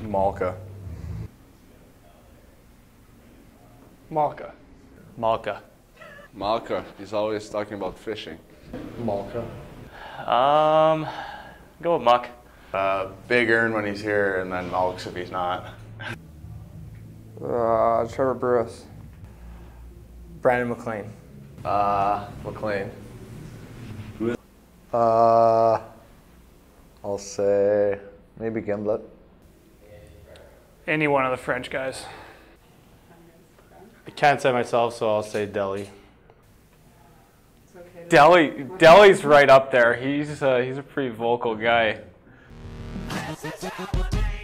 Malka. Malka. Malka. Malka. He's always talking about fishing. Malka. Um, go with Muck. Uh, Big Earn when he's here, and then Elks if he's not. Uh, Trevor Burrus. Brandon McLean. Uh, McLean. Uh, I'll say maybe Gimlet. Any one of the French guys. I can't say myself, so I'll say Delhi. Delhi, Delhi's right up there. He's uh, he's a pretty vocal guy. Thank you.